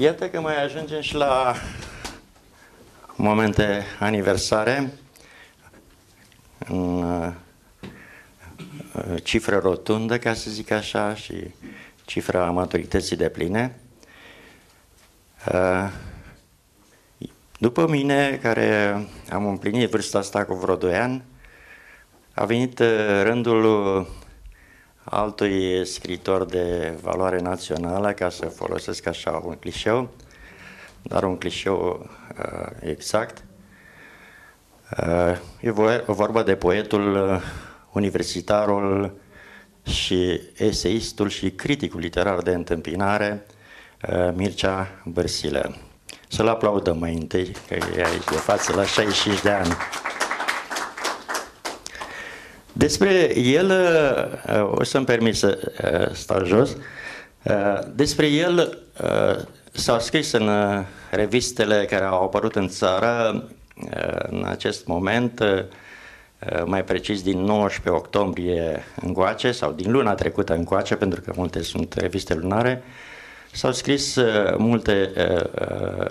Iată că mai ajungem și la momente aniversare în uh, cifră rotundă, ca să zic așa, și cifra maturității de pline. Uh, după mine, care am împlinit vârsta asta cu vreo 2 ani, a venit uh, rândul altui scritor de valoare națională, ca să folosesc așa un clișeu, dar un clișeu uh, exact. Uh, e vorba de poetul, uh, universitarul și eseistul și criticul literar de întâmpinare, uh, Mircea Bărsilă. Să-l aplaudăm mai întâi, că e aici de față la 65 de ani. Despre el, uh, o să-mi permit să uh, stau jos, uh, despre el s-au scris în revistele care au apărut în țară în acest moment, mai precis din 19 octombrie încoace sau din luna trecută încoace, pentru că multe sunt reviste lunare, s-au scris multe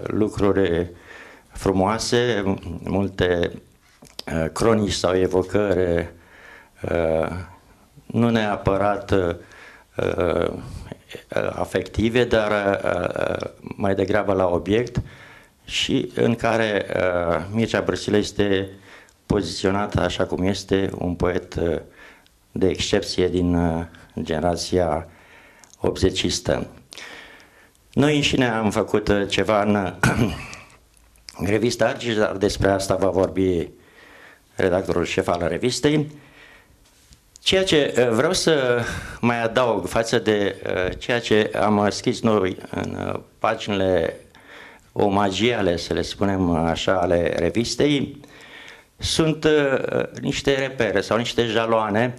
lucruri frumoase, multe cronici sau evocări Uh, nu neapărat uh, uh, afective, dar mai degrabă la obiect și în care Mircea Brăsilă este poziționat așa cum este un poet de excepție din generația 80 Noi înșine am făcut ceva în revista Argis, dar despre asta va vorbi redactorul șef al revistei. Ceea ce uh, vreau să mai adaug față de uh, ceea ce am scris noi în uh, paginile omagiale, să le spunem așa, ale revistei, sunt niște repere sau niște jaloane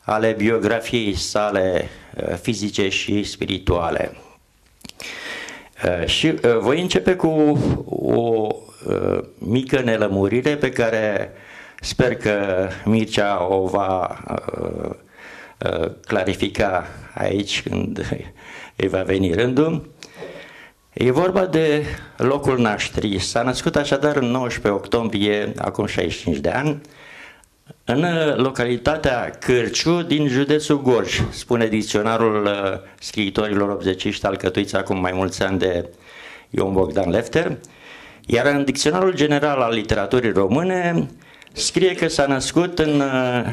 ale biografiei sale fizice și spirituale. Și voi începe cu o mică nelămurire pe care Sper că Mircea o va uh, uh, clarifica aici când îi va veni rândul. E vorba de locul nașterii. S-a născut așadar în 19 octombrie, acum 65 de ani, în localitatea Cârciu din județul Gorj, spune dicționarul uh, scriitorilor obzeciști alcătuiți acum mai mulți ani de Ion Bogdan Lefter, iar în dicționarul general al literaturii române scrie că s-a născut în uh,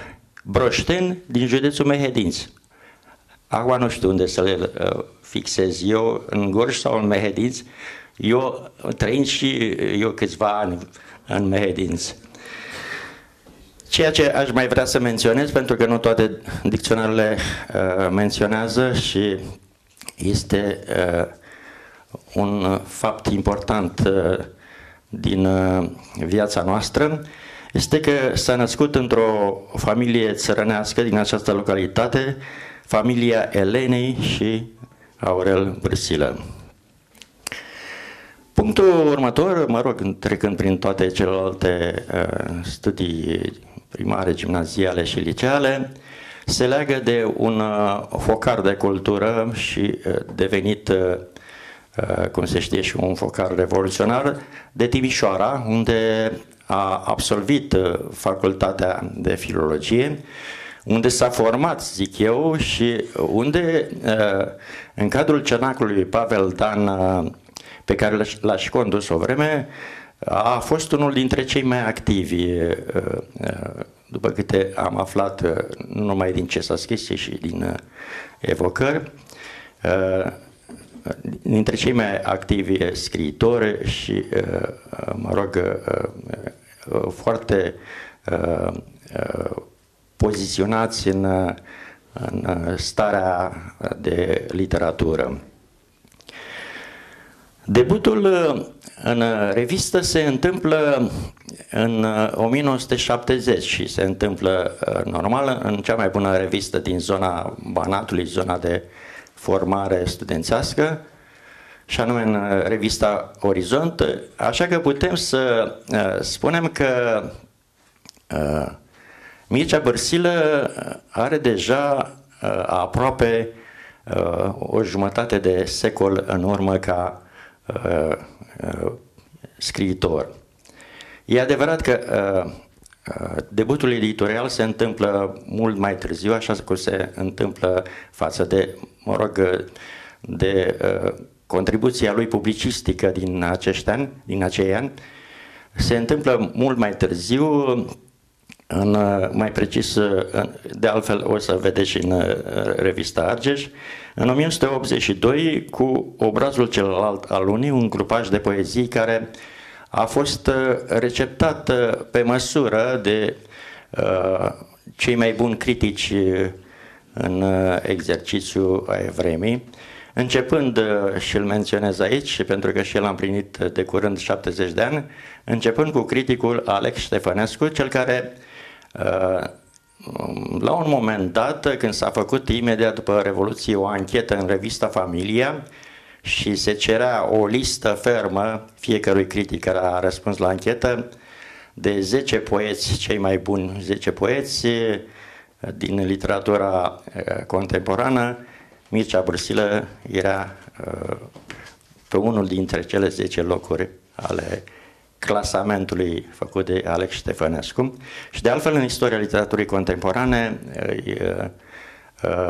Broșten, din județul Mehedinți. Acum nu știu unde să le uh, fixez eu, în Gorj sau în Mehedinți. Eu trăind și eu câțiva ani în Mehedinți. Ceea ce aș mai vrea să menționez, pentru că nu toate dicționarele uh, menționează și este uh, un fapt important uh, din uh, viața noastră, este că s-a născut într-o familie țărănească din această localitate, familia Elenei și Aurel Brăsilă. Punctul următor, mă rog, trecând prin toate celelalte uh, studii primare, gimnaziale și liceale, se leagă de un uh, focar de cultură și uh, devenit, uh, uh cum se știe, și un focar revoluționar de Timișoara, unde a absolvit uh, facultatea de filologie, unde s-a format, zic eu, și unde, uh, în cadrul cenacului Pavel Dan, uh, pe care l-aș și condus o vreme, a fost unul dintre cei mai activi, după câte am aflat, nu numai din ce s-a scris, ci și din evocări, dintre cei mai activi scriitori și, mă rog, Uh, foarte uh, uh, poziționați în, în starea de literatură. Debutul în revistă se întâmplă în 1970 și se întâmplă normal în cea mai bună revistă din zona Banatului, zona de formare studențească, și anume în uh, revista Orizont, așa că putem să uh, spunem că uh, Mircea Bărsilă are deja aproape o jumătate de secol în urmă ca uh, uh, scriitor. E adevărat că uh, uh, debutul editorial se întâmplă mult mai târziu, așa cum se întâmplă față de, mă rog, de uh, contribuția lui publicistică din acești ani, din acei ani, se întâmplă mult mai târziu, în, mai precis, de altfel o să vedeți și în revista Argeș, în 1982, cu obrazul celălalt al lunii, un grupaj de poezii care a fost receptat pe măsură de uh, cei mai buni critici în exercițiu a vremii, începând, și îl menționez aici, pentru că și el a împlinit de curând 70 de ani, începând cu criticul Alex Ștefănescu, cel care uh, la un moment dat, când s-a făcut imediat după Revoluție o anchetă în revista Familia și se cerea o listă fermă fiecărui critic care a răspuns la anchetă de 10 poeți cei mai buni, 10 poeți din literatura uh, contemporană, Mircea Brăsilă era uh, pe unul dintre cele 10 locuri ale clasamentului făcut de Alex Ștefănescu și de altfel în istoria literaturii contemporane uh,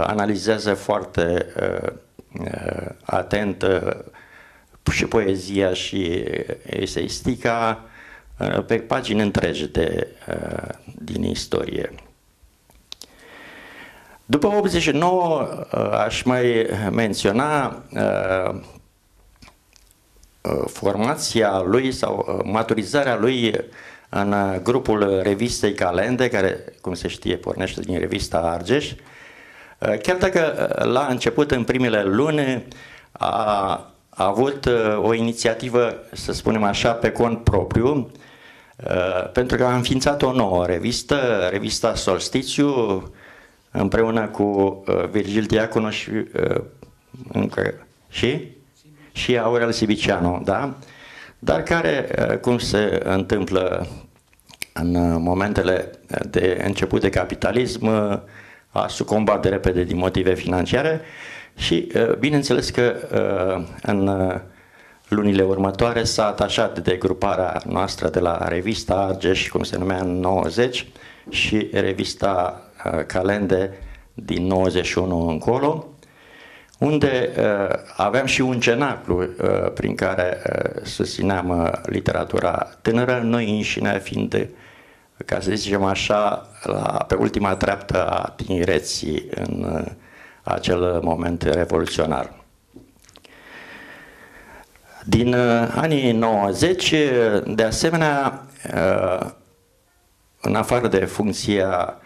analizează foarte atent și poezia și eseistica pe pagini întregi de, din istorie. După 89 uh, aș mai menționa uh, uh, formația lui sau maturizarea lui în grupul revistei Calende, care, cum se știe, pornește din revista Argeș. Chiar dacă la început, în primele luni, a, a avut o inițiativă, să spunem așa, pe cont propriu, pentru că a înființat o nouă revistă, revista Solstițiu, împreună cu uh, Virgil Diaconu și, uh, încă, și, și Aurel Sibicianu, da? dar care, uh, cum se întâmplă în momentele de început de capitalism, uh, a sucombat de repede din motive financiare și uh, bineînțeles că uh, în lunile următoare s-a atașat de gruparea noastră de la revista Argeș, cum se numea în 90, și revista Uh, calende din 91 încolo, unde uh, aveam și un cenaclu uh, prin care uh, susțineam uh, literatura tânără, noi înșine fiind, ca să zicem așa, la, pe ultima treaptă a tinereții în uh, acel moment revoluționar. Din uh, anii 90, de asemenea, uh, în afară de funcția Uh,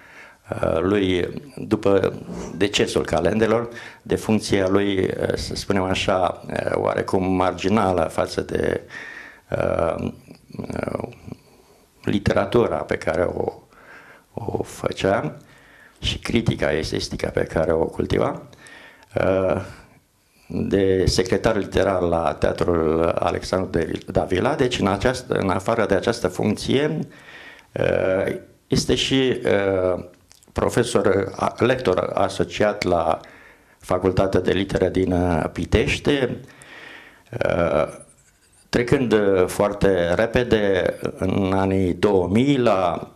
lui, după decesul calendelor, de funcția lui, uh, să spunem așa, uh, oarecum marginală față de uh, literatura pe care o, o făcea și critica esestică pe care o cultiva, uh, de secretar literar la Teatrul Alexandru Davila, deci în, această, în afară de această funcție, uh, este și uh, profesor, lector asociat la Facultatea de Litere din uh, Pitește, uh, trecând uh, foarte repede în anii 2000 la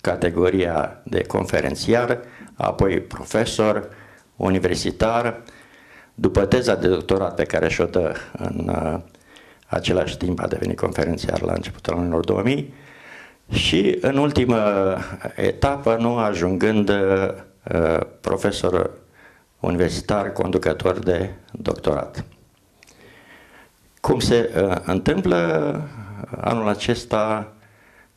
categoria de conferențiar, apoi profesor universitar, după teza de doctorat pe care și-o dă în același timp a devenit conferențiar la începutul anilor 2000, și în ultimă etapă, nu ajungând uh, profesor universitar, conducător de doctorat. Cum se uh, întâmplă anul acesta,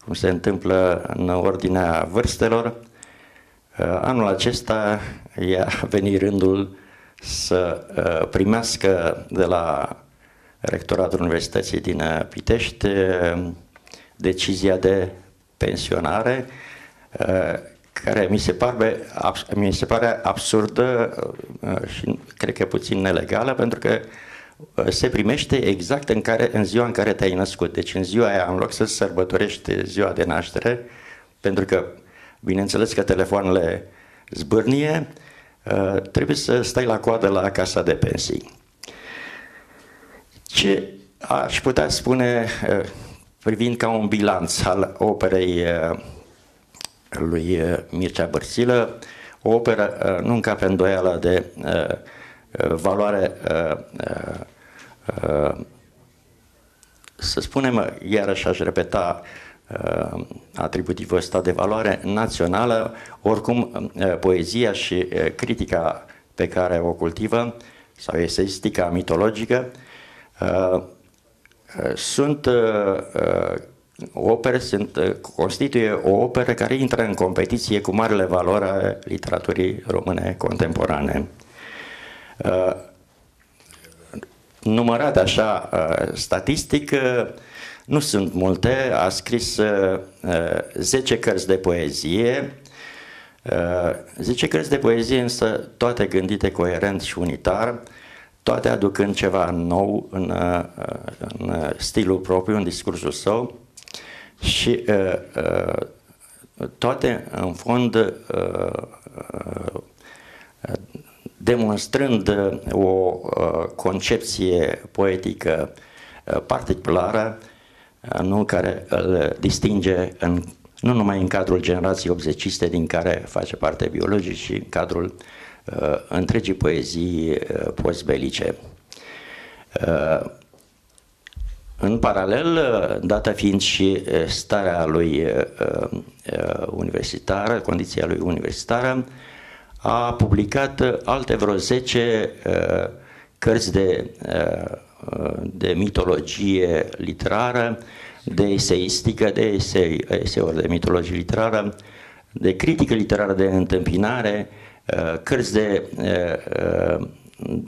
cum se întâmplă în ordinea vârstelor, uh, anul acesta i-a venit rândul să uh, primească de la rectoratul Universității din Pitești uh, decizia de pensionare uh, care mi se pare, mi se pare absurdă uh, și cred că puțin nelegală pentru că uh, se primește exact în, care, în ziua în care te-ai născut. Deci în ziua aia, în loc să sărbătorești ziua de naștere, pentru că bineînțeles că telefoanele zbârnie, trebuie să stai la coadă la casa de pensii. Ce aș putea spune privind ca un bilanț al operei lui Mircea Bărțilă, o operă nu încape îndoială de valoare să spunem, iarăși aș repeta uh, atributivul ăsta de valoare națională, oricum uh, poezia și uh, critica pe care o cultivă, sau eseistica mitologică, sunt opere, sunt, constituie o operă care intră în competiție cu marele valori a literaturii române contemporane. Numărat așa uh, statistic, uh, nu sunt multe, a scris 10 uh, cărți de poezie, 10 cărți de poezie însă toate gândite coerent și unitar, toate aducând ceva nou în, în stilul propriu, în discursul său. Și toate în fond demonstrând uh, o uh, concepție poetică uh, particulară, nu care îl distinge în, nu numai în cadrul generației 80 din care face parte biologic, ci în cadrul uh, întregii poezii uh, postbelice. Uh, în paralel, dată fiind și starea lui uh, universitară, condiția lui universitară, a publicat uh, alte vreo 10 uh, cărți de, uh, de mitologie literară, de eseistică, de esei, eseuri de mitologie literară, de critică literară de întâmpinare, uh, cărți de, uh,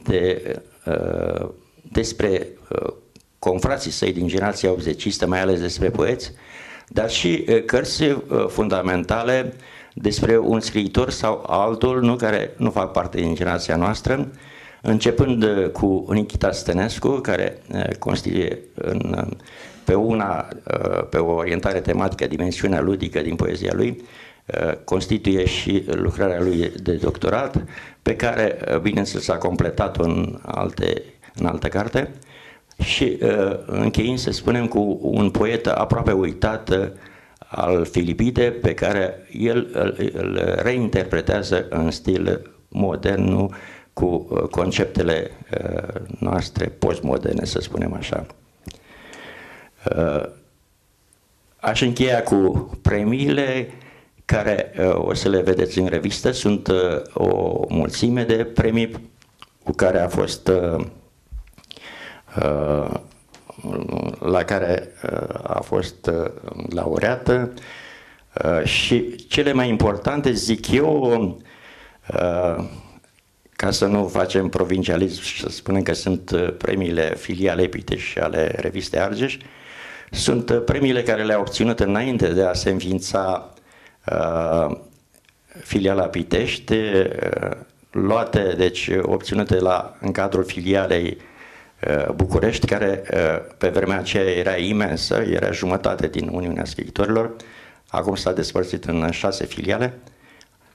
de, uh, despre uh, confrații săi din generația 80 mai ales despre poeți, dar și uh, cărți uh, fundamentale despre un scriitor sau altul nu, care nu fac parte din generația noastră, începând uh, cu Nikita Stănescu, care uh, constituie în, uh, pe una, pe o orientare tematică, dimensiunea ludică din poezia lui, constituie și lucrarea lui de doctorat, pe care, bineînțeles, a completat în, alte, în altă carte. Și încheind, să spunem, cu un poet aproape uitat, al Filipide pe care el îl, îl reinterpretează în stil modern cu uh, conceptele uh, noastre postmoderne, să spunem așa. Uh, aș încheia cu premiile care o să le vedeți în revistă. Sunt o mulțime de premii cu care a fost la care uh, a fost uh, laureată uh, și cele mai importante, zic eu, ca să nu facem provincialism și să spunem că sunt premiile filiale Piteș și ale revistei Argeș, sunt premiile care le-a obținut înainte de a se înființa filiala Pitești, luate, deci obținute la, în cadrul filialei Uh, București, care uh, pe vremea aceea era imensă, era jumătate din Uniunea Scriitorilor, acum s-a despărțit în șase filiale,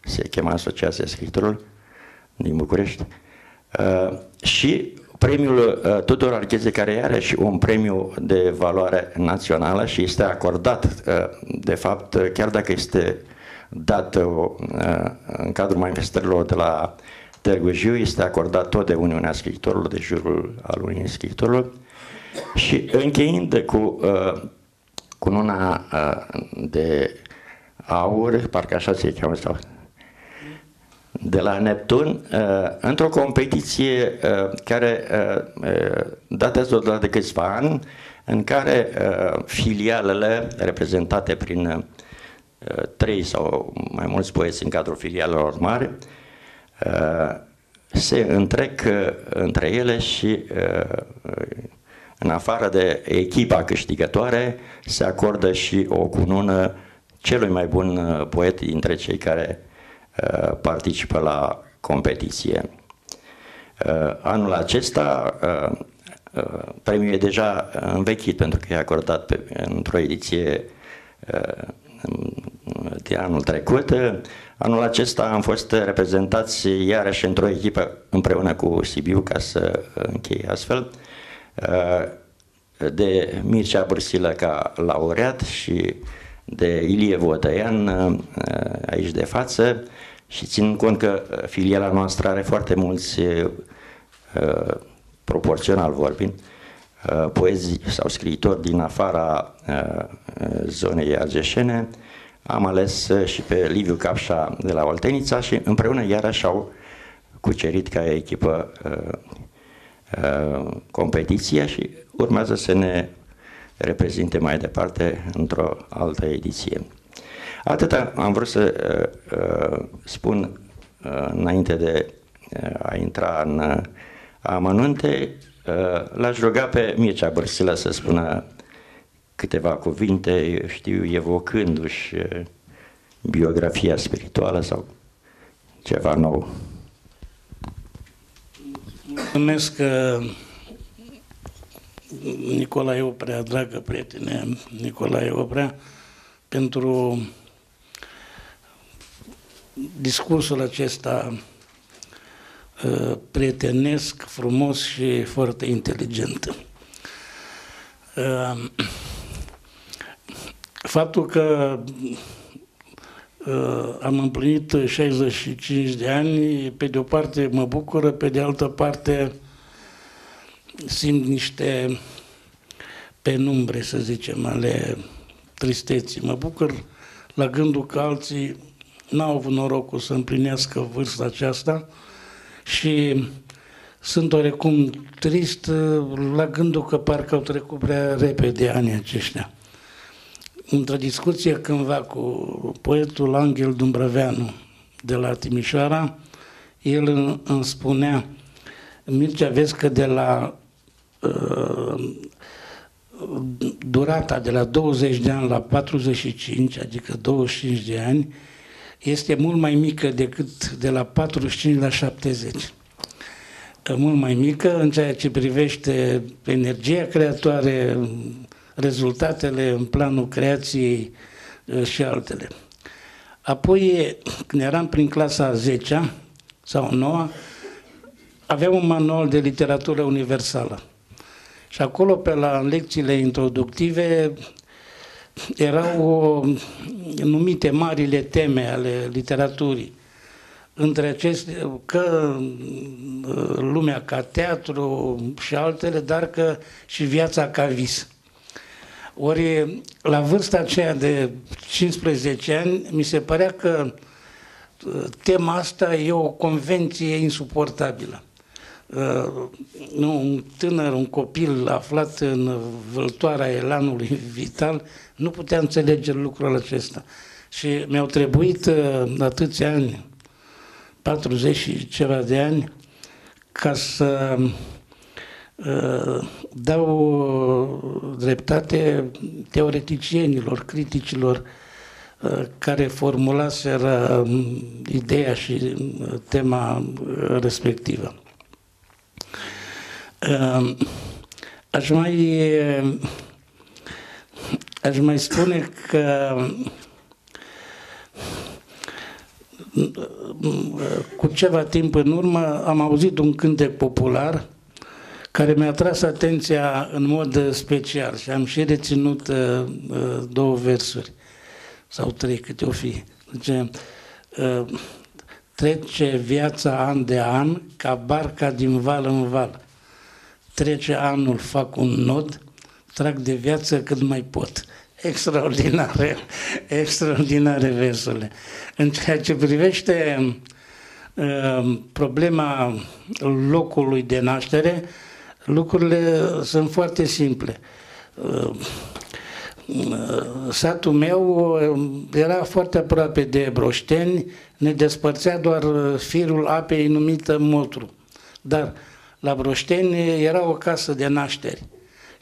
se chema Asociația Scriitorilor din București, uh, și premiul Tudor Argheze, care are și un premiu de valoare națională și este acordat, de fapt, chiar dacă este dat în cadrul manifestărilor de la Târgu Jiu este acordat tot de Uniunea Scriitorilor, de jurul al Uniunii Scriitorilor. Și încheind cu uh, cununa uh, de aur, parcă așa se cheamă sau de la Neptun, uh, într-o competiție uh, care uh, uh datează doar de câțiva ani, în care uh, filialele reprezentate prin uh, trei sau mai mulți poeți în cadrul filialelor mari, Uh, se întrec uh, între ele și uh, în afară de echipa câștigătoare se acordă și o cunună celui mai bun poet dintre cei care participă la competiție. Anul acesta premiul e deja învechit pentru că e acordat pe, într-o ediție de anul trecut. Anul acesta am fost reprezentați iarăși într-o echipă împreună cu Sibiu ca să încheie astfel. de Mircea Bărsilă ca laureat și de Ilie Vodăian aici de față și ținând cont că filiala noastră are foarte mulți, proporțional vorbind, poezi sau scriitori din afara zonei argeșene, am ales și pe Liviu Capșa de la Oltenița și împreună iarăși au cucerit ca echipă competiția și urmează să ne reprezinte mai departe într-o altă ediție. Atâta am vrut să uh, spun uh, înainte de uh, a intra în uh, amănunte, uh, l-aș ruga pe Mircea Bărsilă să spună câteva cuvinte, știu, evocându-și uh, biografia spirituală sau ceva nou. Mulțumesc uh, Nicolae Oprea, dragă prietene Nicolae Oprea, pentru discursul acesta uh, prietenesc, frumos și foarte inteligent. Uh, faptul că uh, am împlinit 65 de ani, pe de o parte mă bucură, pe de altă parte simt niște penumbre, să zicem, ale tristeții. Mă bucur la gândul că alții n-au avut norocul să împlinească vârsta aceasta și sunt oarecum trist la gândul că parcă au trecut prea repede anii aceștia. Într-o discuție cândva cu poetul Angel Dumbrăveanu de la Timișoara, el îmi spunea, Mircea, vezi că de la uh, durata de la 20 de ani la 45, adică 25 de ani, este mult mai mică decât de la 45 la 70. Mult mai mică în ceea ce privește energia creatoare, rezultatele în planul creației uh, și altele. Apoi, când eram prin clasa 10 sau 9 aveam un manual de literatură universală. Și acolo, pe la lecțiile introductive, erau numite marile teme ale literaturii. Între aceste, că lumea ca teatru și altele, dar că și viața ca vis. Ori, la vârsta aceea de 15 ani, mi se părea că tema asta e o convenție insuportabilă. Uh, nu, un tânăr, un copil aflat în vâltoarea elanului vital, nu putea înțelege lucrul acesta. Și mi-au trebuit uh, atâția ani, 40 și ceva de ani, ca să uh, dau dreptate teoreticienilor, criticilor uh, care formulaseră um, ideea și uh, tema uh, respectivă. Ehm, aș mai, aș mai spune că cu ceva timp în urmă am auzit un cântec popular care mi-a tras atenția în mod special și am și reținut uh, două versuri sau trei câte o fi. Zice, uh, trece viața an de an ca barca din val în val trece anul, fac un nod, trag de viață cât mai pot. Extraordinare, extraordinare versurile. În ceea ce privește uh, problema locului de naștere, lucrurile sunt foarte simple. Uh, satul meu era foarte aproape de Broșteni, ne despărțea doar firul apei numită Motru. Dar la Broșteni era o casă de nașteri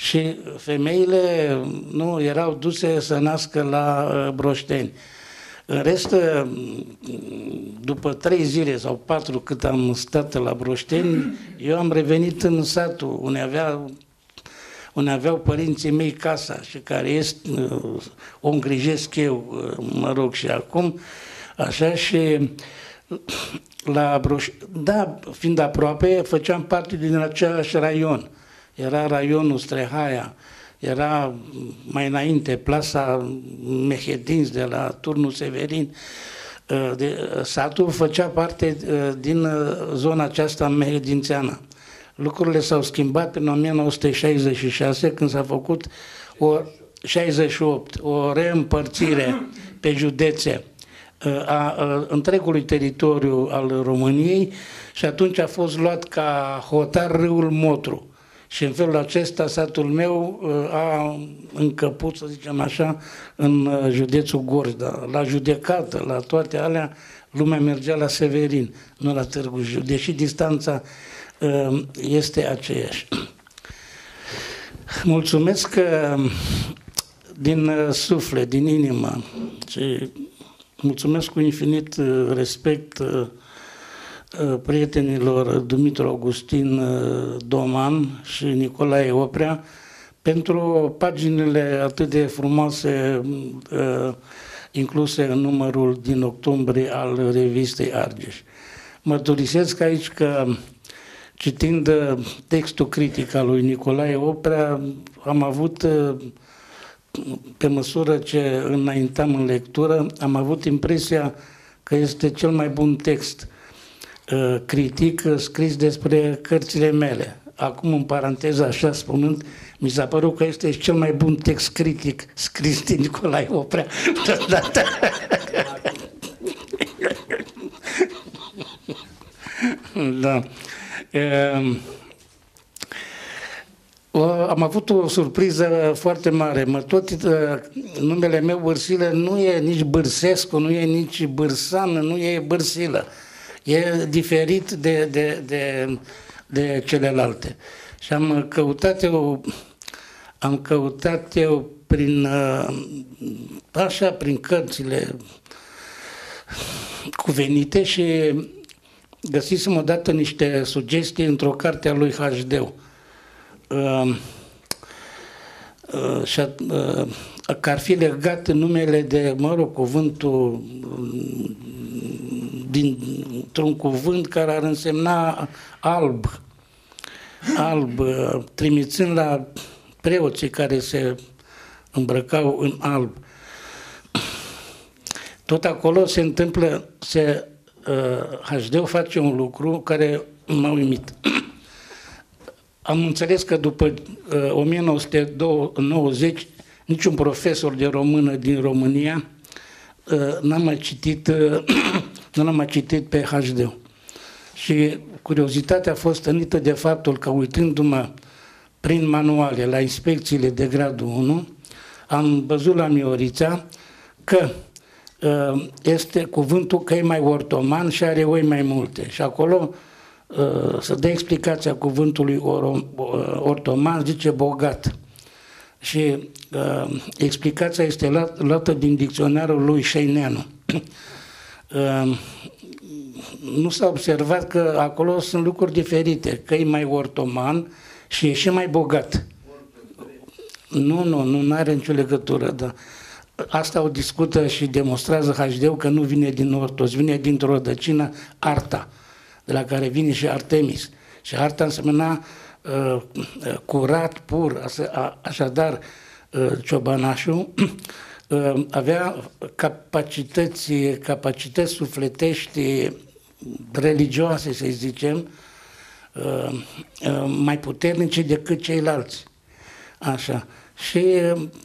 și femeile nu erau duse să nască la uh, Broșteni. În rest, uh, după trei zile sau patru cât am stat la Broșteni, eu am revenit în satul unde, avea, unde aveau părinții mei casa și care este, uh, o îngrijesc eu, mă rog, și acum, așa și la Broș... Da, fiind aproape, făceam parte din același raion. Era raionul Strehaia, era mai înainte plasa Mehedinți de la Turnul Severin. Uh, de, satul făcea parte uh, din zona aceasta mehedințeană. Lucrurile s-au schimbat în 1966 când s-a făcut o 68, o reîmpărțire pe județe a, a întregului teritoriu al României și atunci a fost luat ca hotar râul Motru. Și în felul acesta satul meu a încăput, să zicem așa, în județul Gorj, dar la judecată, la toate alea, lumea mergea la Severin, nu la Târgu Jiu, deși distanța este aceeași. Mulțumesc din suflet, din inimă și mulțumesc cu infinit respect prietenilor Dumitru Augustin Doman și Nicolae Oprea pentru paginile atât de frumoase incluse în numărul din octombrie al revistei Argeș. Mărturisesc aici că citind textul critic al lui Nicolae Oprea, am avut, pe măsură ce înaintam în lectură, am avut impresia că este cel mai bun text Uh, critic uh, scris despre cărțile mele. Acum, în paranteză, așa spunând, mi s-a părut că este cel mai bun text critic scris din Nicolae Oprea vreodată. da. Um, am avut o surpriză foarte mare. Mă, tot uh, numele meu Bărsilă nu e nici Bârsescu, nu e nici Bârsană, nu e Bărsilă e diferit de, de, de, de celelalte. Și am căutat eu, am căutat eu prin, uh, așa, prin cărțile cuvenite și găsisem odată niște sugestii într-o carte a lui HD. Uh, uh, și uh, că ar fi legat numele de, mă rog, cuvântul dintr-un cuvânt care ar însemna alb, alb, trimițând la preoții care se îmbrăcau în alb. Tot acolo se întâmplă, se, uh, HD face un lucru care m-a uimit. Am înțeles că după uh, 1990 niciun profesor de română din România uh, n-a mai citit uh, nu l-am mai citit pe HD. Și curiozitatea a fost stănită de faptul că uitându-mă prin manuale la inspecțiile de gradul 1, am văzut la Miorița că uh, este cuvântul că e mai ortoman și are oi mai multe. Și acolo uh, să dă explicația cuvântului uh, ortoman, zice bogat. Și explicația este luată din dicționarul lui Șeineanu. Ehm, nu s-a observat că acolo sunt lucruri diferite, că e mai ortoman și e și mai bogat. Nu, nu, nu are nicio legătură, dar asta o discută și demonstrează hd că nu vine din Ortos, vine dintr-o rădăcină Arta, de la care vine și Artemis. Și Arta însemna uh, curat, pur, așadar uh, ciobanașul Ă, avea capacități, capacități sufletești religioase, să zicem, ă, ă, mai puternice decât ceilalți. Așa. Și,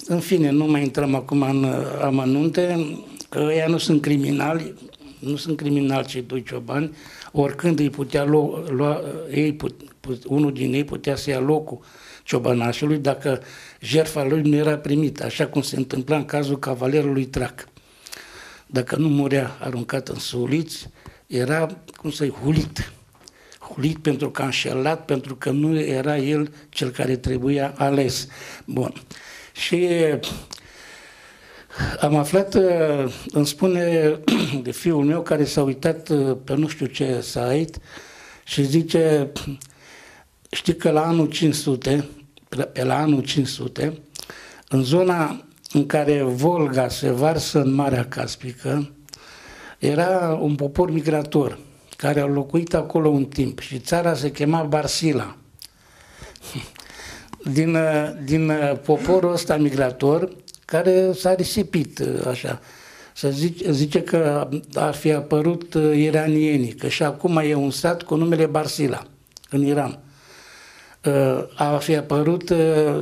în fine, nu mai intrăm acum în amănunte, că ăia nu sunt criminali, nu sunt criminali cei doi ciobani, oricând îi putea lua, lua ei put, put, unul din ei putea să ia locul ciobănașului dacă jertfa lui nu era primită, așa cum se întâmpla în cazul cavalerului Trac. Dacă nu murea aruncat în suliți, era, cum să-i, hulit. Hulit pentru că a înșelat, pentru că nu era el cel care trebuia ales. Bun. Și am aflat, îmi spune de fiul meu care s-a uitat pe nu știu ce site și zice, știi că la anul 500 pe la anul 500, în zona în care Volga se varsă în Marea Caspică, era un popor migrator care a locuit acolo un timp și țara se chema Barsila. din, din poporul ăsta migrator care s-a risipit așa. Să zice, zice că ar fi apărut iranienii, că și acum e un sat cu numele Barsila, în Iran. A fi apărut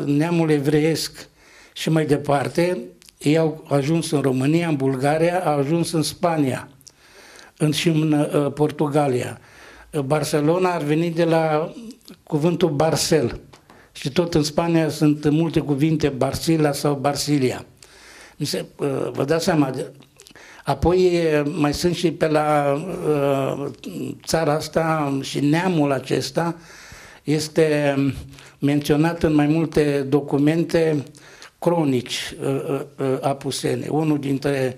neamul evreiesc și mai departe, ei au ajuns în România, în Bulgaria, au ajuns în Spania în, și în uh, Portugalia. Barcelona ar veni de la cuvântul Barcel și tot în Spania sunt multe cuvinte Barcila sau Barcilia. Se, uh, vă dați seama, apoi mai sunt și pe la uh, țara asta și neamul acesta este menționat în mai multe documente cronici uh, uh, apusene. Unul dintre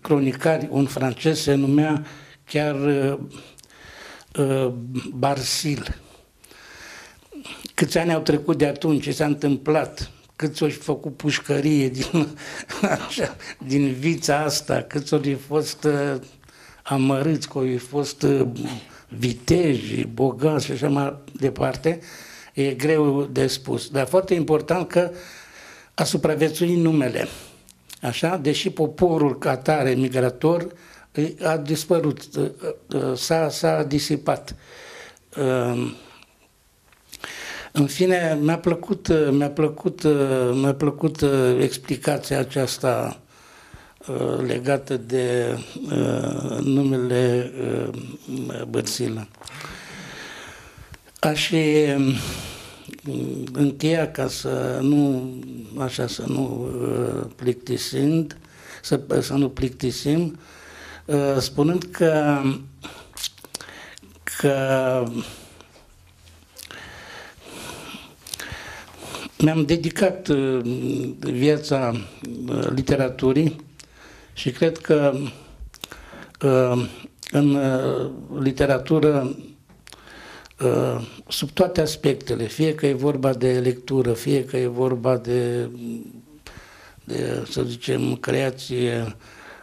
cronicari, un francez, se numea chiar uh, Barsil. Câți ani au trecut de atunci, ce s-a întâmplat, câți au făcut pușcărie din, așa, din vița asta, câți au fost uh, amărâți, că au fost uh, viteji, bogați și așa mai departe, e greu de spus. Dar foarte important că a supraviețuit numele. Așa, deși poporul catare migrator a dispărut, s-a, s-a disipat. În fine, mi-a plăcut, mi-a plăcut, mi-a plăcut explicația aceasta legată de numele Bărsilă. Aș încheia ca să nu, așa, să nu uh, plictisind, să, să nu plictisim, uh, spunând că, că mi-am dedicat uh, viața literaturii și cred că în literatură Uh, sub toate aspectele, fie că e vorba de lectură, fie că e vorba de, de să zicem, creație,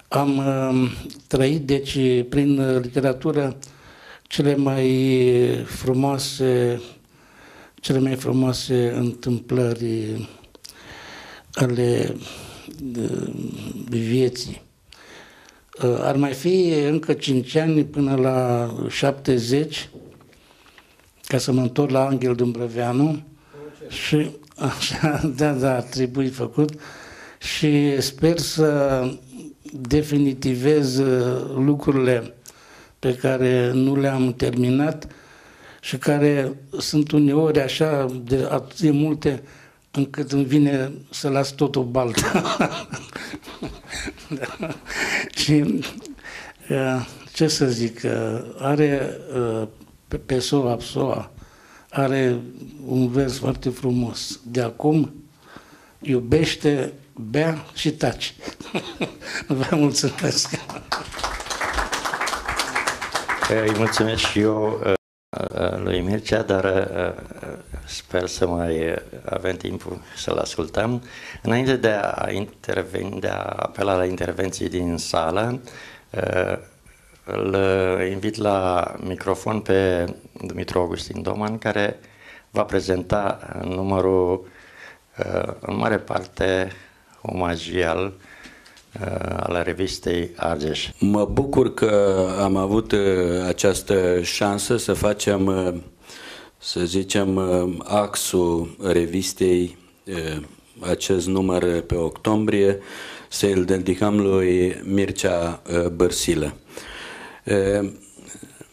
am uh, trăit, deci, prin literatură, cele mai frumoase, cele mai frumoase întâmplări ale vieții. Uh, ar mai fi încă 5 ani până la 70, ca să mă întorc la Angel Dumbrăveanu și așa, da, da, ar trebui făcut și sper să definitivez uh, lucrurile pe care nu le-am terminat și care sunt uneori așa de atât de multe încât îmi vine să las totul baltă. da. Și uh, ce să zic, uh, are Pessoa Psoa are un vers foarte frumos. De acum iubește, bea și taci. Vă mulțumesc. Îi mulțumesc și eu uh, uh, lui Mircea, dar uh, sper să mai avem timp să-l ascultăm. Înainte de a, interveni, de a apela la intervenții din sală, îl invit la microfon pe Dumitru Augustin Doman, care va prezenta numărul uh, în mare parte omagial uh, al revistei Argeș. Mă bucur că am avut uh, această șansă să facem, să zicem, axul revistei acest număr pe octombrie, să îl dedicăm lui Mircea Bărsilă.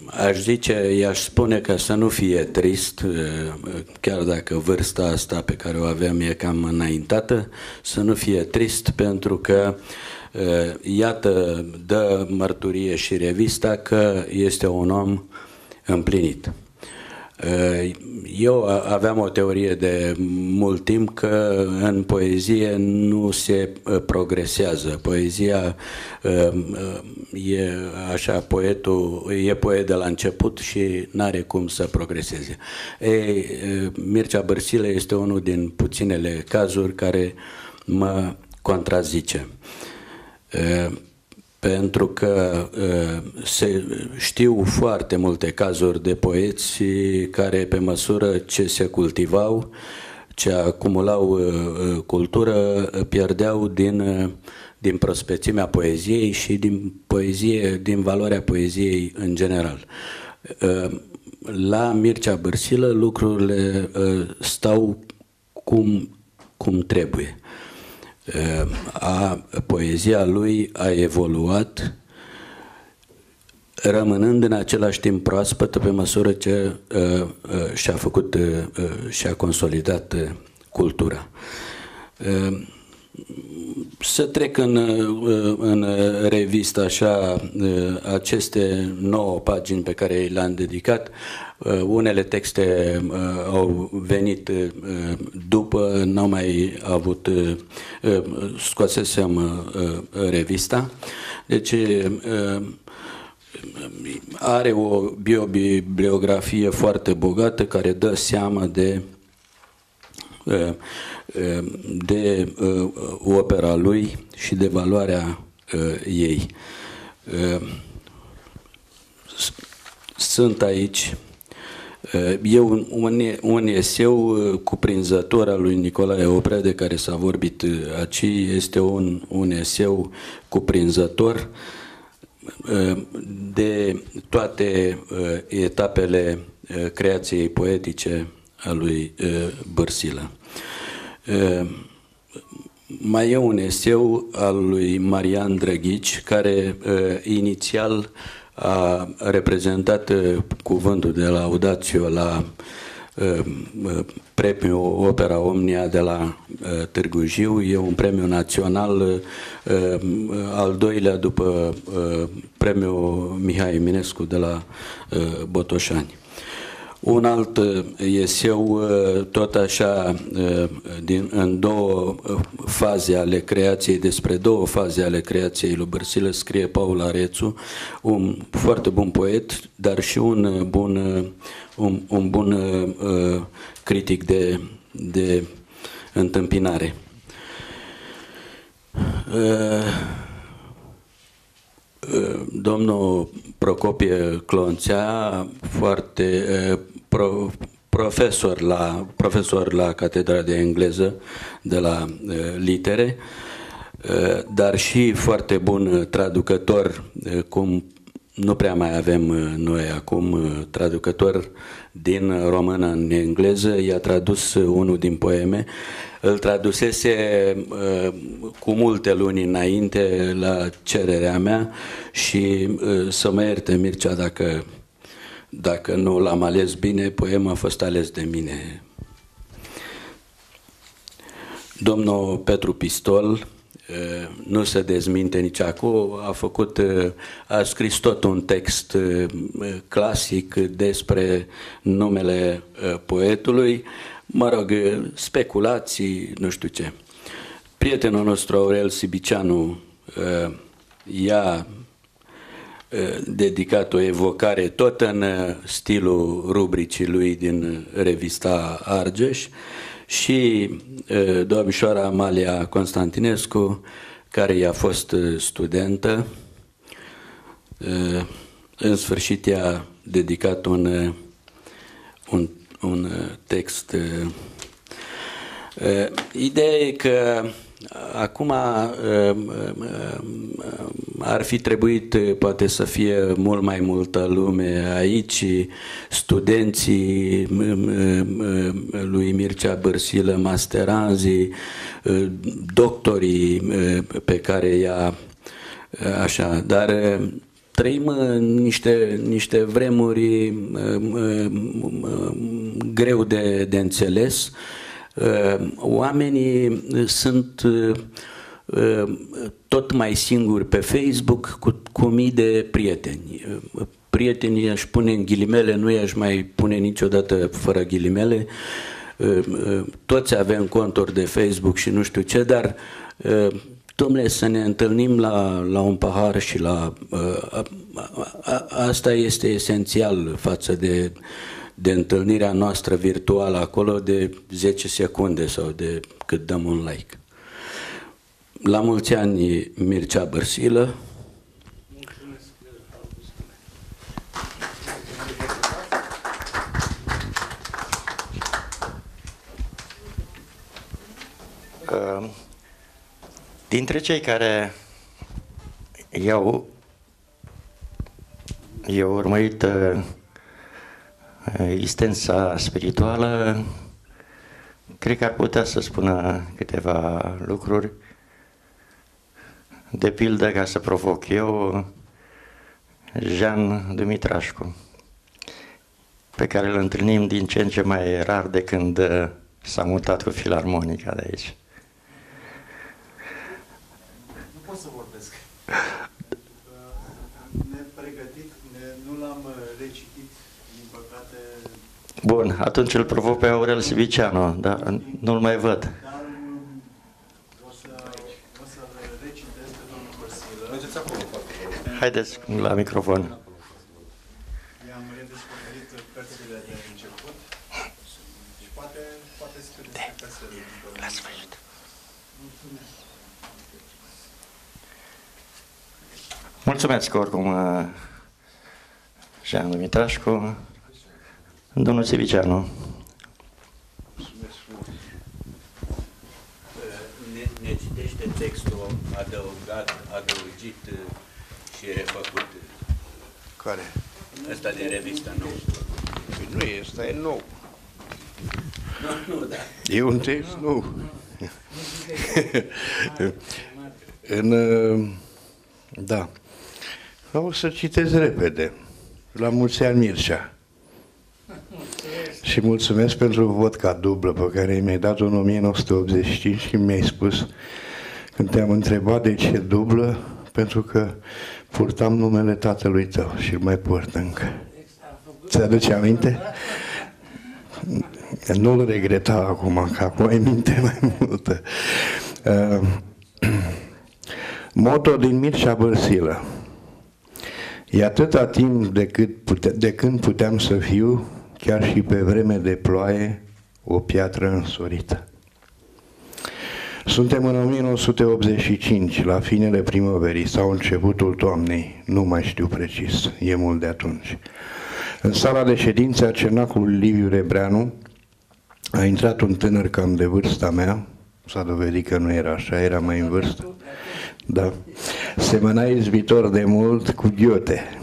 Aș zice, i-aș spune că să nu fie trist, chiar dacă vârsta asta pe care o aveam e cam înaintată, să nu fie trist pentru că iată, dă mărturie și revista că este un om împlinit. Eh, eu aveam o teorie de mult timp că în poezie nu se eh, progresează. Poezia eh, e așa, poetul e poet de la început și nu are cum să progreseze. Ei, Mircea Bărsile este unul din puținele cazuri care mă contrazice pentru că uh, se știu foarte multe cazuri de poeți care pe măsură ce se cultivau ce acumulau cultură pierdeau din, din prospețimea poeziei și din poezie, din valoarea poeziei în general. La Mircea Bărsilă lucrurile stau cum, cum trebuie. A, poezia lui a evoluat rămânând în același timp proaspătă pe măsură ce uh, uh, și-a făcut uh, uh, și-a consolidat uh, cultura. Uh, să trec în, uh, în revistă așa uh, aceste nouă pagini pe care le-am dedicat. Unele texte au venit după, n-au mai avut, scoasesem revista. Deci are o biobibliografie foarte bogată care dă seama de uh, uh, de uh, opera lui și de valoarea ei. Sunt aici E un, un, un eseu cuprinzător al lui Nicolae Oprea de care s-a vorbit aici, este un, un eseu cuprinzător uh, de toate uh, etapele uh, creației poetice a lui uh, Bărsilă. Mai e un eseu al lui Marian Drăghici, care inițial a reprezentat cuvântul de laudațiu la premiul Opera Omnia de la uh, Târgu Jiu. E un premiu național uh, al doilea după uh, premiul Mihai Eminescu de la Botoșani. Un alt eseu, tot așa, din, în două faze ale creației, despre două faze ale creației lui Bărsilă, scrie Paul Arețu, un foarte bun poet, dar și un bun, un, un bun uh, critic de, de întâmpinare. Uh, uh, domnul Procopie Clonțea, foarte uh, pro, profesor la, profesor la Catedra de Engleză de la Litere, dar și foarte bun traducător, cum nu prea mai avem noi acum traducător din română în engleză, i-a tradus unul din poeme, îl tradusese uh, cu multe luni înainte la cererea mea și uh, să mă ierte Mircea dacă, dacă nu l-am ales bine, poema a fost ales de mine. Domnul Petru Pistol, Eh, nu se dezminte nici acum, a făcut, eh, a scris tot un text eh, clasic despre numele poetului, mă rog, speculații, nu știu ce. Prietenul nostru Aurel Sibicianu i-a dedicat o evocare tot în stilul rubricii lui din revista Argeș, și domnișoara Amalia Constantinescu, care i-a fost studentă. În sfârșit i-a dedicat un, un, un text. Ideea e că Acum ar fi trebuit poate să fie mult mai multă lume aici, studenții lui Mircea Bărsilă, masteranzii, doctorii pe care ea așa, dar trăim în niște, niște vremuri greu de, de înțeles, Uh, oamenii uh, sunt uh, tot mai singuri pe Facebook cu, cu mii de prieteni. Prietenii aș pune în ghilimele, nu i-aș mai pune niciodată fără ghilimele. Toți avem conturi de Facebook și nu știu ce, dar domnule, să ne întâlnim la, la un pahar și la... A, a, asta este esențial față de de întâlnirea noastră virtuală acolo de 10 secunde sau de cât dăm un like. La mulți ani Mircea Bărsilă, Uh, dintre cei care i-au, i-au urmărit uh, existența spirituală, cred că ar putea să spună câteva lucruri. De pildă, ca să provoc eu, Jean Dumitrașcu, pe care îl întâlnim din ce în ce mai rar de când uh, s-a mutat cu filarmonica de aici. Nu pot să vorbesc. Ne pregătit, ne, nu l-am uh, recitit, din păcate. Bun, atunci îl provoc pe Aurel Sivicianu, dar nu-l mai văd. Dar um, o să, o să recitesc pe domnul Băsilă. Mergeți acolo, Haideți la microfon. I-am redescoperit cărțile de început și poate, poate scrieți cărțile. La sfârșit. Mulțumesc oricum, uh, Jean Dumitrașcu. Domnul Sivicianu. Ne, ne citește textul adăugat, adăugit uh, și refăcut. Care? Ăsta din revista nou. Păi nu e, ăsta e nou. Nu, nu, da. E un text nou. în, uh, da. O să citesc repede. La mulți ani Mircea. Și mulțumesc pentru vodka dublă pe care mi-ai dat-o în 1985 și mi-ai spus când te-am întrebat de ce dublă, pentru că purtam numele tatălui tău și îl mai port încă. Ți-aduce aminte? Nu-l regreta acum, că acum ai minte mai multă. Uh, moto din Mircea Bărsilă. E atâta timp de, cât pute, de când puteam să fiu, chiar și pe vreme de ploaie, o piatră însorită. Suntem în 1985, la finele primăverii sau începutul toamnei, nu mai știu precis, e mult de atunci. În sala de ședințe a cenacului Liviu Rebreanu a intrat un tânăr cam de vârsta mea, s-a dovedit că nu era așa, era mai în vârstă. Da. Semăna izbitor de mult cu ghiote.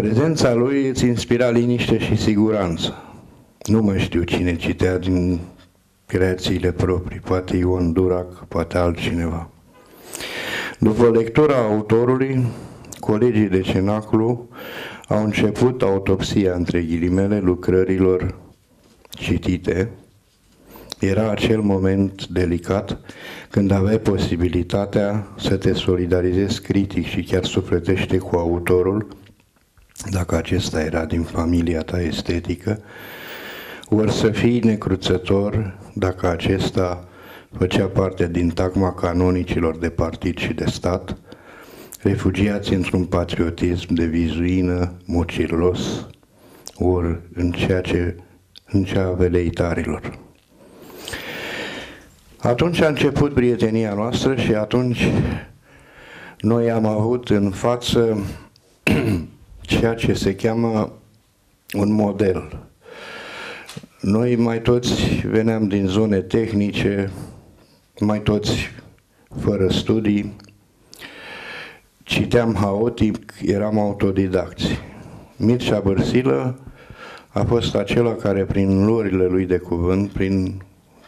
Prezența lui îți inspira liniște și siguranță. Nu mai știu cine citea din creațiile proprii, poate Ion Durac, poate altcineva. După lectura autorului, colegii de cenaclu au început autopsia între ghilimele lucrărilor citite. Era acel moment delicat când aveai posibilitatea să te solidarizezi critic și chiar sufletește cu autorul, dacă acesta era din familia ta estetică, ori să fii necruțător dacă acesta făcea parte din tagma canonicilor de partid și de stat, refugiați într-un patriotism de vizuină, mocirlos, ori în ceea ce în cea a veleitarilor. Atunci a început prietenia noastră și atunci noi am avut în față ceea ce se cheamă un model. Noi mai toți veneam din zone tehnice, mai toți fără studii, citeam haotic, eram autodidacți. Mircea Bărsilă a fost acela care prin lorile lui de cuvânt, prin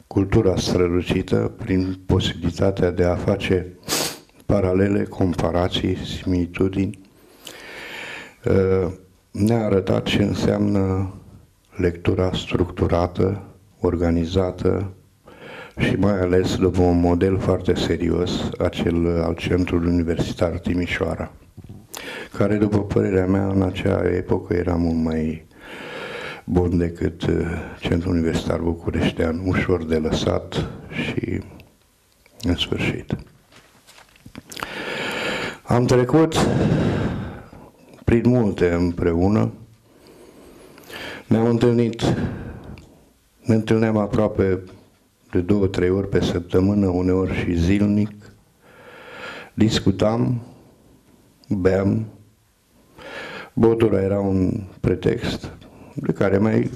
cultura strălucită, prin posibilitatea de a face paralele, comparații, similitudini, uh, ne-a arătat ce înseamnă lectura structurată, organizată și mai ales după un model foarte serios, acel al Centrului Universitar Timișoara, care, după părerea mea, în acea epocă era mult mai bun decât uh, Centrul Universitar Bucureștean, ușor de lăsat și în sfârșit. Am trecut prin multe împreună, ne-am întâlnit, ne întâlneam aproape de două, trei ori pe săptămână, uneori și zilnic, discutam, beam, botura era un pretext de care mai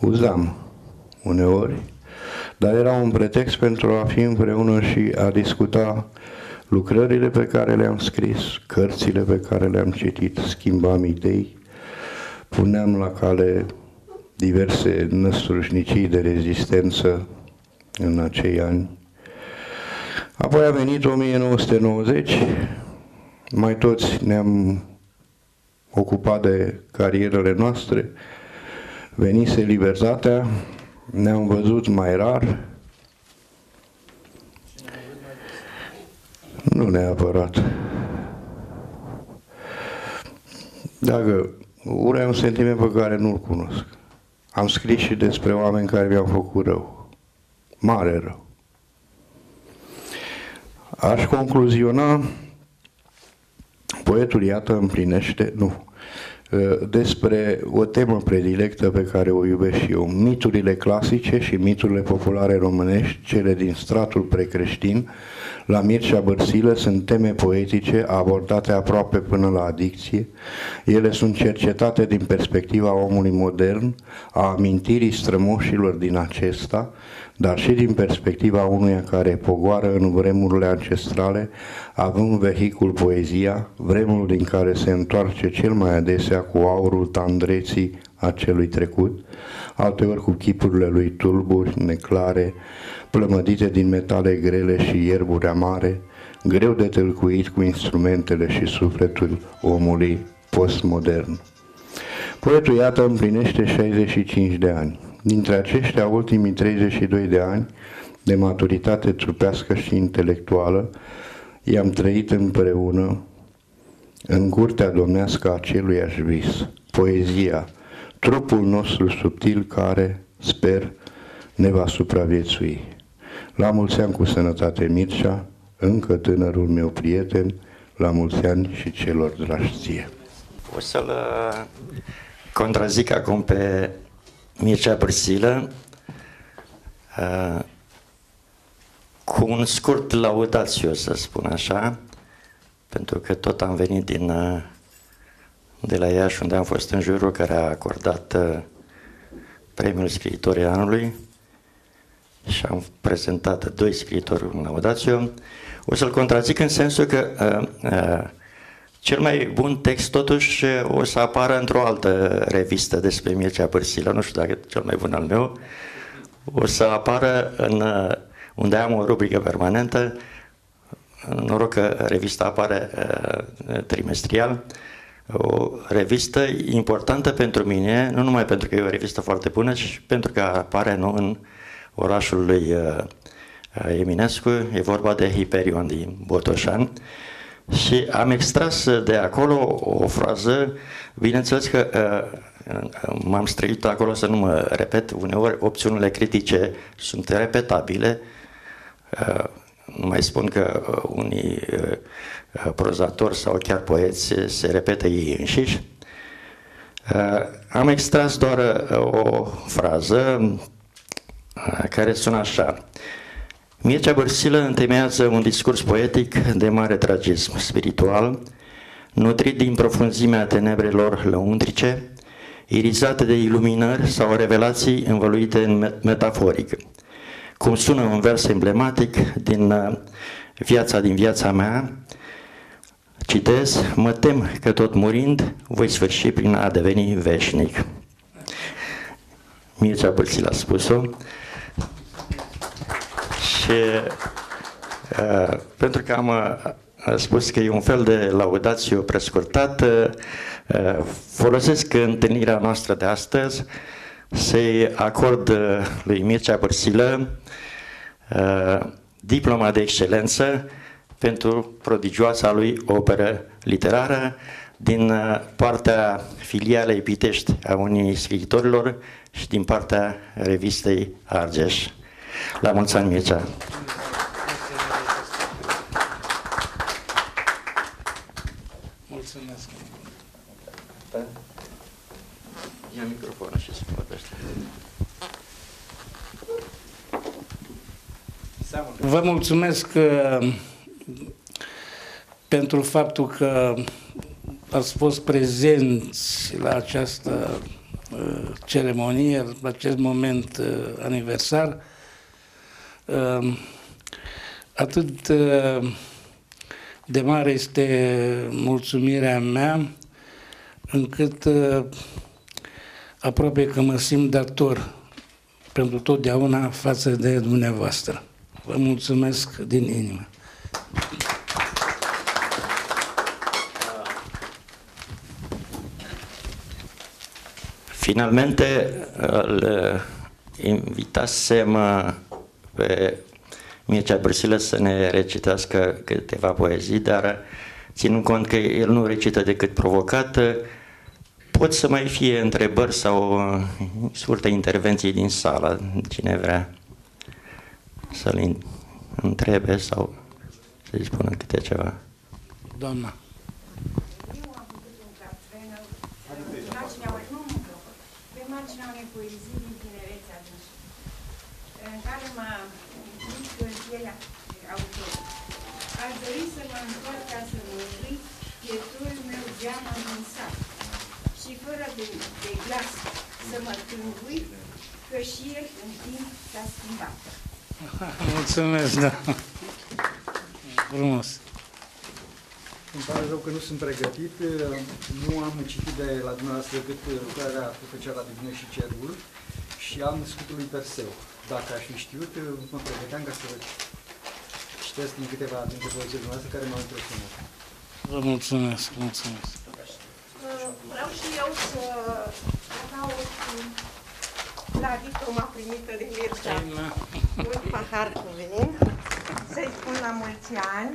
uzam uneori, dar era un pretext pentru a fi împreună și a discuta lucrările pe care le-am scris, cărțile pe care le-am citit, schimbam idei, puneam la cale diverse năstrușnicii de rezistență în acei ani. Apoi a venit 1990, mai toți ne-am ocupat de carierele noastre, venise libertatea, ne-am văzut mai rar, nu neapărat. Dacă ura e un sentiment pe care nu-l cunosc. Am scris și despre oameni care mi-au făcut rău. Mare rău. Aș concluziona, poetul, iată, împlinește, nu, despre o temă predilectă pe care o iubesc și eu. Miturile clasice și miturile populare românești, cele din stratul precreștin, la Mircea Bărsilă sunt teme poetice abordate aproape până la adicție. Ele sunt cercetate din perspectiva omului modern, a amintirii strămoșilor din acesta, dar și din perspectiva unuia care pogoară în vremurile ancestrale, având vehicul poezia, vremul din care se întoarce cel mai adesea cu aurul tandreții acelui trecut, alteori cu chipurile lui tulburi, neclare, plămădite din metale grele și ierburi amare, greu de tâlcuit cu instrumentele și sufletul omului postmodern. Poetul, iată, împlinește 65 de ani. Dintre aceștia, ultimii 32 de ani de maturitate trupească și intelectuală, i-am trăit împreună în curtea domnească a aceluiași vis, poezia, trupul nostru subtil care, sper, ne va supraviețui. La mulți ani cu sănătate Mircea, încă tânărul meu prieten, la mulți ani și celor dragi ție. O să-l uh, contrazic acum pe Mircea Bărsilă uh, cu un scurt laudațiu, să spun așa, pentru că tot am venit din, uh, de la Iași, unde am fost în jurul care a acordat premiul scriitorii anului și am prezentat doi scriitori în laudațiu. O să-l contrazic în sensul că uh, uh, cel mai bun text totuși o să apară într-o altă revistă despre Mircea Bărsilă, nu știu dacă cel mai bun al meu, o să apară în, unde am o rubrică permanentă, noroc că revista apare uh, trimestrial, o revistă importantă pentru mine, nu numai pentru că e o revistă foarte bună, ci pentru că apare nu, în orașul lui uh, Eminescu, e vorba de Hiperion din Botoșan, și am extras de acolo o frază, bineînțeles că uh, m-am străit acolo să nu mă repet, uneori opțiunile critice sunt repetabile, uh, nu mai spun că uh, unii prozatori sau chiar poeți se repetă ei înșiși. Am extras doar o frază care sună așa. Mircea Bărsilă întemeiază un discurs poetic de mare tragism spiritual, nutrit din profunzimea tenebrelor lăuntrice, irizate de iluminări sau revelații învăluite în metaforic. Cum sună un vers emblematic din uh, viața din viața mea, citez, mă tem că tot murind voi sfârși prin a deveni veșnic. Mircea Bărsilă a spus-o și uh, pentru că am uh, spus că e un fel de laudațiu prescurtat, uh, folosesc întâlnirea noastră de astăzi să-i acord uh, lui Mircea Bărsilă uh, diploma de excelență pentru prodigioasa lui operă literară din uh, partea filialei Pitești a Uniunii Scriitorilor și din partea revistei Argeș. La mulți ani, Mircea! Mulțumesc! Ia microfonul și se vorbește. Vă mulțumesc uh, pentru faptul că ați fost prezenți la această uh, ceremonie, la acest moment uh, aniversar. Uh, atât uh, de mare este mulțumirea mea, încât uh, aproape că mă simt dator pentru totdeauna față de dumneavoastră. Vă mulțumesc din inimă. Finalmente îl invitasem pe Mircea Brăsilă să ne recitească câteva poezii, dar ținând cont că el nu recită decât provocat, pot să mai fie întrebări sau scurte intervenții din sală, cine vrea să-l întrebe sau să-i spună câte ceva. Doamna. Să mă tângui că și el în timp s-a schimbat. Mulțumesc, da. Frumos. Îmi pare rău că nu sunt pregătit. Nu am citit de la dumneavoastră decât lucrarea cu Fecioara Divină și Cerul și am scutul lui Perseu. Dacă aș fi știut, mă pregăteam ca să citesc din câteva dintre poeziile dumneavoastră care m-au impresionat. Vă mulțumesc, mulțumesc. Vreau și eu să adaug la diploma primită de Mircea un pahar cu vin, să-i spun la mulți ani.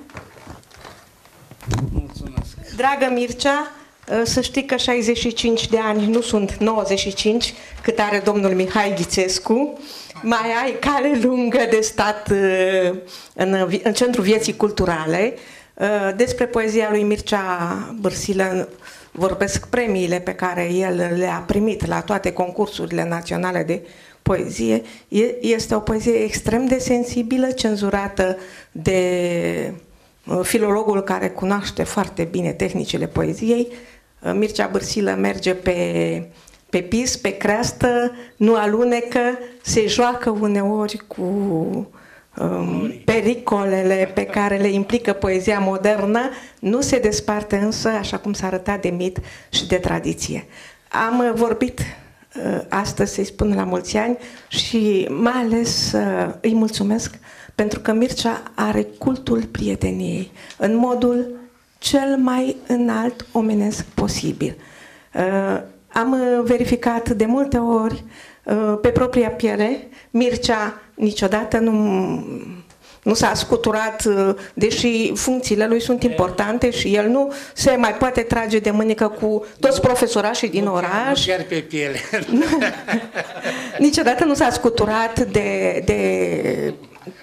Mulțumesc. Dragă Mircea, să știi că 65 de ani nu sunt 95, cât are domnul Mihai Ghițescu. Mai ai cale lungă de stat în, în centrul vieții culturale. Despre poezia lui Mircea Bărsilă vorbesc premiile pe care el le-a primit la toate concursurile naționale de poezie. Este o poezie extrem de sensibilă, cenzurată de uh, filologul care cunoaște foarte bine tehnicile poeziei. Uh, Mircea Bărsilă merge pe, pe pis, pe creastă, nu alunecă, se joacă uneori cu um, pericolele pe care le implică poezia modernă nu se desparte însă, așa cum s-a arătat de mit și de tradiție. Am uh, vorbit uh, astăzi să-i spun la mulți ani și mai ales uh, îi mulțumesc pentru că Mircea are cultul prieteniei în modul cel mai înalt omenesc posibil. Uh, am uh, verificat de multe ori uh, pe propria piele, Mircea niciodată nu, nu s-a scuturat, uh, deși funcțiile lui sunt importante și el nu se mai poate trage de mânică cu toți profesorașii din nu oraș. Chiar, nu chiar pe piele. Niciodată nu s-a scuturat de, de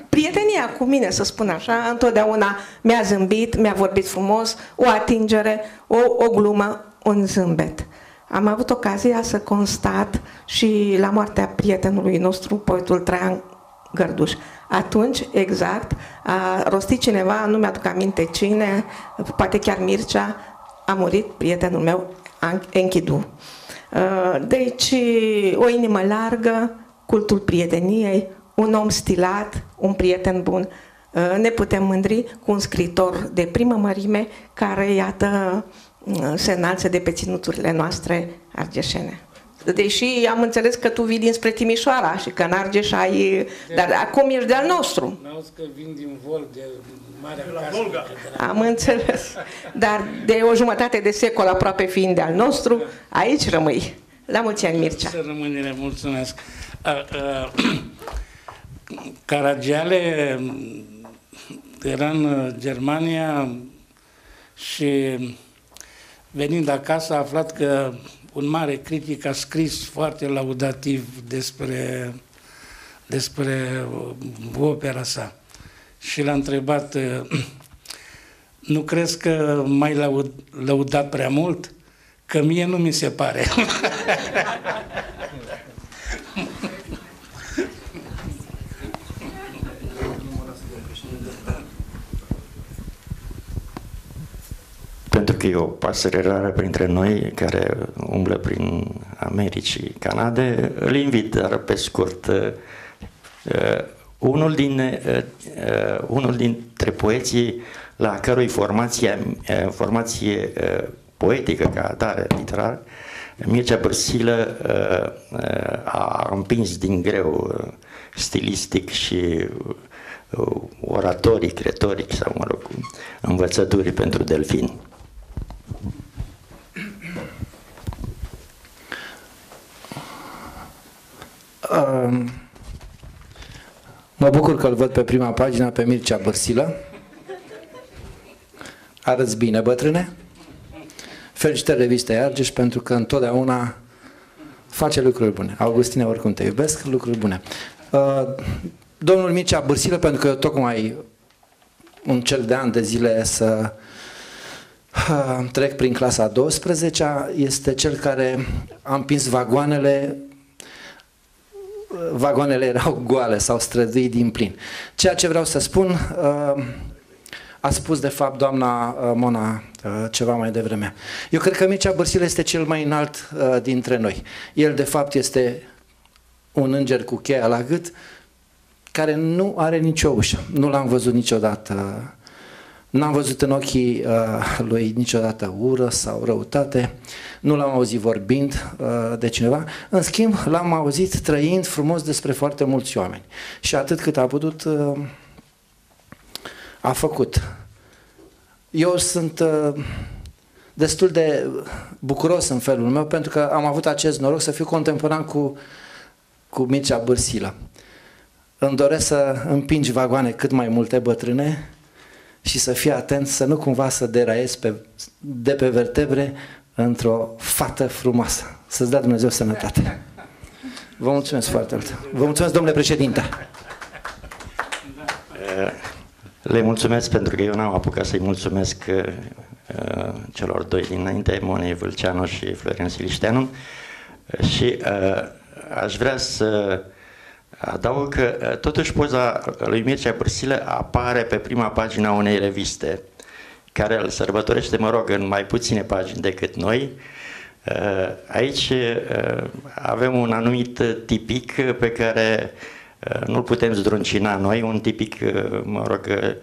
prietenia cu mine, să spun așa. Întotdeauna mi-a zâmbit, mi-a vorbit frumos, o atingere, o, o glumă, un zâmbet. Am avut ocazia să constat și la moartea prietenului nostru, poetul Traian Gărduș. Atunci, exact, a rostit cineva, nu mi-aduc aminte cine, poate chiar Mircea, a murit prietenul meu, Enchidu. Deci, o inimă largă, cultul prieteniei, un om stilat, un prieten bun. Ne putem mândri cu un scritor de primă mărime care, iată, se înalță de pe ținuturile noastre argeșene. Deși am înțeles că tu vii dinspre Timișoara și că în Argeș ai... Dar acum ești de-al nostru. N-auzi că vin din Vol, de Marea la Casă. Volga. Am înțeles. Dar de o jumătate de secol aproape fiind de-al nostru, aici rămâi. La mulți ani, Mircea. Să rămânere, mulțumesc. A, a, Caragiale era în Germania și venind acasă a aflat că un mare critic a scris foarte laudativ despre, despre opera sa. Și l-a întrebat, nu crezi că mai laud, lăudat prea mult? Că mie nu mi se pare. Pentru că e o pasăre rară printre noi care umblă prin Americi și Canade, îl invit, dar pe scurt, uh, unul, din, uh, unul dintre poeții la cărui formație, uh, formație uh, poetică ca atare, literar, Mircea Bărsilă uh, uh, a împins din greu uh, stilistic și uh, oratoric, retoric sau, mă rog, învățături pentru delfini. Um, mă bucur că îl văd pe prima pagină pe Mircea Bărsilă. Arăți bine, bătrâne? Felicitări reviste Argeș pentru că întotdeauna face lucruri bune. Augustine, oricum te iubesc, lucruri bune. Uh, domnul Mircea Bărsilă, pentru că eu tocmai încerc de ani de zile să uh, trec prin clasa 12 este cel care a împins vagoanele vagoanele erau goale sau strădui din plin. Ceea ce vreau să spun, uh, a spus de fapt doamna uh, Mona uh, ceva mai devreme. Eu cred că Mircea Bărsil este cel mai înalt dintre noi. El de fapt este un înger cu cheia la gât care nu are nicio ușă. Nu l-am văzut niciodată N-am văzut în ochii uh, lui niciodată ură sau răutate, nu l-am auzit vorbind uh, de cineva, în schimb l-am auzit trăind frumos despre foarte mulți oameni. Și atât cât a putut, uh, a făcut. Eu sunt uh, destul de bucuros în felul meu pentru că am avut acest noroc să fiu contemporan cu, cu Mircea Bârsila. Îmi doresc să împingi vagoane cât mai multe bătrâne, și să fii atent să nu cumva să deraiezi pe, de pe vertebre într-o fată frumoasă. Să-ți dea Dumnezeu sănătate. Vă mulțumesc foarte mult. Vă mulțumesc, domnule președinte. Le mulțumesc pentru că eu n-am apucat să-i mulțumesc uh, celor doi dinainte, Monei Vâlceanu și Florian Silișteanu. Și uh, aș vrea să Adaug că totuși poza lui Mircea Bârsilă apare pe prima pagina unei reviste care îl sărbătorește, mă rog, în mai puține pagini decât noi. Aici avem un anumit tipic pe care nu-l putem zdruncina noi, un tipic, mă rog,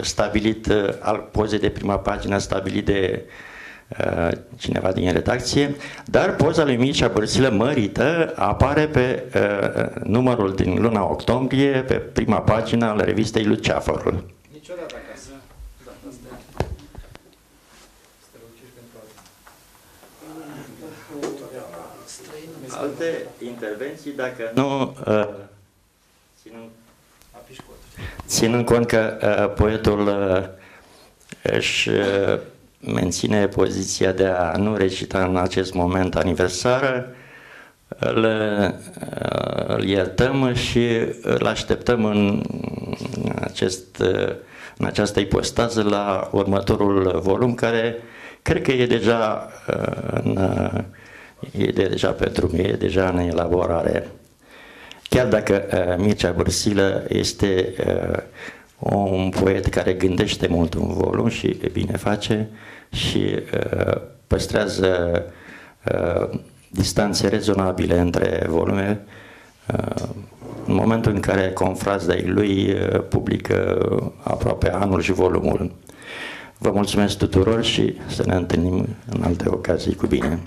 stabilit al pozei de prima pagină, stabilit de Uh, cineva din redacție, dar poza lui Mircea Bărțilă mărită apare pe uh, numărul din luna octombrie, pe prima pagină al revistei Luceafărul. Niciodată acasă. Alte intervenții, dacă nu, uh, ținând, ținând cont că uh, poetul uh, își uh, menține poziția de a nu recita în acest moment aniversară, îl, îl iertăm și îl așteptăm în, acest, în această ipostază la următorul volum, care cred că e deja, în, e deja pe drum, e deja în elaborare. Chiar dacă Mircea Bărsilă este un poet care gândește mult un volum și bine face și uh, păstrează uh, distanțe rezonabile între volume uh, în momentul în care confrați lui uh, publică aproape anul și volumul. Vă mulțumesc tuturor și să ne întâlnim în alte ocazii cu bine.